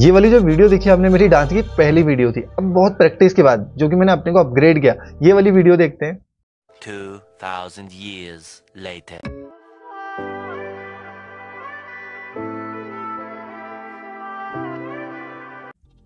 ये वाली जो वीडियो देखी आपने मेरी डांस की, पहली वीडियो थी अब बहुत प्रैक्टिस के बाद, जो कि मैंने अपने को अपग्रेड किया, ये वाली वीडियो देखते हैं 2000 years later.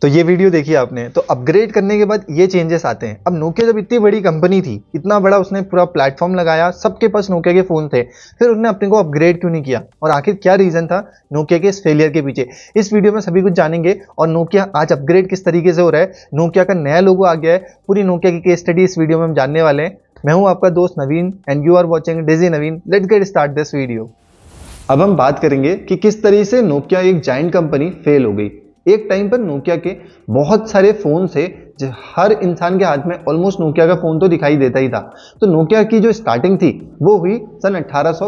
तो ये वीडियो देखी आपने। तो अपग्रेड करने के बाद ये चेंजेस आते हैं। अब नोकिया जब इतनी बड़ी कंपनी थी, इतना बड़ा उसने पूरा प्लेटफॉर्म लगाया, सबके पास नोकिया के फ़ोन थे, फिर उसने अपने को अपग्रेड क्यों नहीं किया? और आखिर क्या रीज़न था नोकिया के इस फेलियर के पीछे? इस वीडियो में सभी कुछ जानेंगे और नोकिया आज अपग्रेड किस तरीके से हो रहा है। नोकिया का नया लोगो आ गया है। पूरी नोकिया की केस स्टडी इस वीडियो में हम जानने वाले हैं। मैं हूँ आपका दोस्त Naveen and you are watching Digi Naveen let get start this video अब हम बात करेंगे कि किस तरीके से नोकिया एक जाइंट कंपनी फेल हो गई। एक टाइम पर नोकिया के बहुत सारे फ़ोन थे हर इंसान के हाथ में ऑलमोस्ट नोकिया का फ़ोन तो दिखाई देता ही था। तो नोकिया की जो स्टार्टिंग थी, वो हुई सन अट्ठारह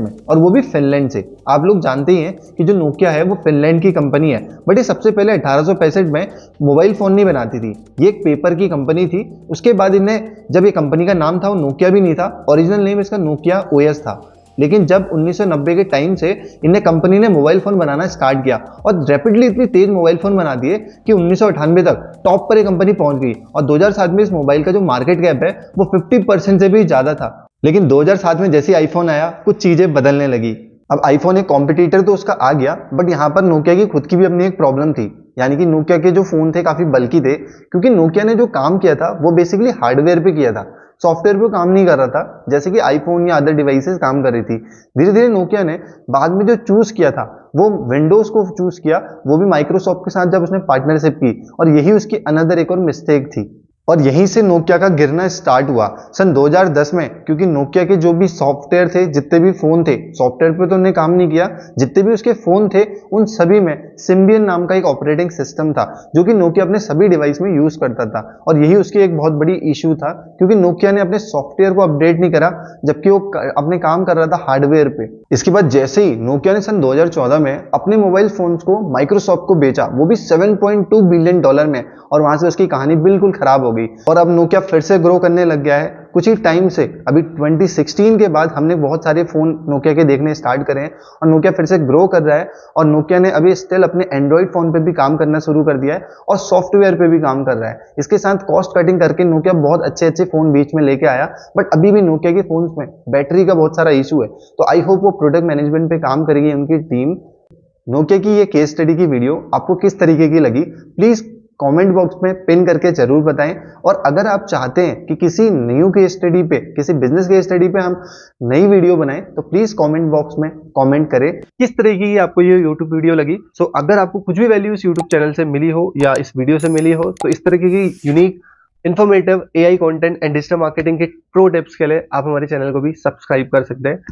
में, और वो भी फिनलैंड से। आप लोग जानते ही हैं कि जो नोकिया है, वो फिनलैंड की कंपनी है। बट ये सबसे पहले अट्ठारह में मोबाइल फ़ोन नहीं बनाती थी। ये एक पेपर की कंपनी थी। उसके बाद इन्हें जब ये कंपनी का नाम था, वो नोकिया भी नहीं था। ओरिजिनल नेम इसका नोकिया ओएस था। लेकिन जब 1990 के टाइम से इन्हें कंपनी ने मोबाइल फ़ोन बनाना स्टार्ट किया और रैपिडली इतनी तेज मोबाइल फ़ोन बना दिए कि उन्नीस सौ अठानवे तक टॉप पर ये कंपनी पहुँच गई और 2007 में इस मोबाइल का जो मार्केट कैप है, वो 50 परसेंट से भी ज़्यादा था। लेकिन 2007 में जैसे आईफोन आया, कुछ चीज़ें बदलने लगी। अब आईफोन एक कॉम्पिटिटर तो उसका आ गया बट यहाँ पर नोकिया की खुद की भी अपनी एक प्रॉब्लम थी। यानी कि नोकिया के जो फ़ोन थे काफ़ी बल्कि थे, क्योंकि नोकिया ने जो काम किया था, वो बेसिकली हार्डवेयर पे किया था। सॉफ्टवेयर पे काम नहीं कर रहा था, जैसे कि आईफोन या अदर डिवाइसेस काम कर रही थी। धीरे धीरे नोकिया ने बाद में जो चूज़ किया था, वो विंडोज़ को चूज़ किया, वो भी माइक्रोसॉफ्ट के साथ जब उसने पार्टनरशिप की, और यही उसकी अनदर एक और मिस्टेक थी। और यहीं से नोकिया का गिरना स्टार्ट हुआ। सन 2010 में, क्योंकि नोकिया के जो भी सॉफ्टवेयर थे, जितने भी फ़ोन थे सॉफ्टवेयर पे तो उन्होंने काम नहीं किया, जितने भी उसके फ़ोन थे, उन सभी में सिम्बियन नाम का एक ऑपरेटिंग सिस्टम था, जो कि नोकिया अपने सभी डिवाइस में यूज़ करता था। और यही उसकी एक बहुत बड़ी इशू था, क्योंकि नोकिया ने अपने सॉफ्टवेयर को अपडेट नहीं करा, जबकि वो अपने काम कर रहा था हार्डवेयर पे। इसके बाद जैसे ही नोकिया ने सन 2014 में अपने मोबाइल फोन्स को माइक्रोसॉफ्ट को बेचा, वो भी 7.2 बिलियन डॉलर में और वहाँ से उसकी कहानी बिल्कुल खराब हो गई। और अब नोकिया फिर से ग्रो करने लग गया है। कुछ ही टाइम से, अभी 2016 के बाद हमने बहुत सारे फ़ोन नोकिया के देखने स्टार्ट करे हैं और नोकिया फिर से ग्रो कर रहा है और नोकिया ने अभी स्टिल अपने एंड्रॉइड फ़ोन पे भी काम करना शुरू कर दिया है और सॉफ्टवेयर पर भी काम कर रहा है। इसके साथ कॉस्ट कटिंग करके नोकिया बहुत अच्छे अच्छे फ़ोन बीच में लेके आया बट अभी भी नोकिया के फ़ोन में बैटरी का बहुत सारा इशू है। तो आई होप वो प्रोडक्ट मैनेजमेंट पे काम करेगी उनकी टीम नोकिया की ये केस स्टडी की वीडियो आपको किस तरीके की लगी? प्लीज़ कमेंट बॉक्स में पिन करके ज़रूर बताएँ। और अगर आप चाहते हैं कि किसी न्यू के स्टडी पे, किसी बिज़नेस के स्टडी पे हम नई वीडियो बनाएँ तो प्लीज़ कमेंट बॉक्स में कमेंट करें। किस तरीके की आपको ये यूट्यूब वीडियो लगी? सो अगर आपको कुछ भी वैल्यू इस यूट्यूब चैनल से मिली हो या इस वीडियो से मिली हो तो इस तरीके की unique informative AI content and digital marketing के प्रो टिप्स के लिए आप हमारे चैनल को भी सब्सक्राइब कर सकते हैं।